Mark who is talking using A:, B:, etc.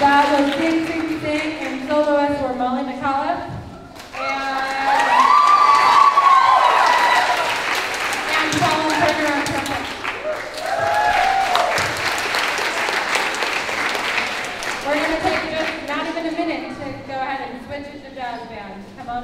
A: That was Sing Sing Sing and soloists were Molly McAuliffe and, and Turner on trumpet. We're going to take just not even a minute to go ahead and switch it to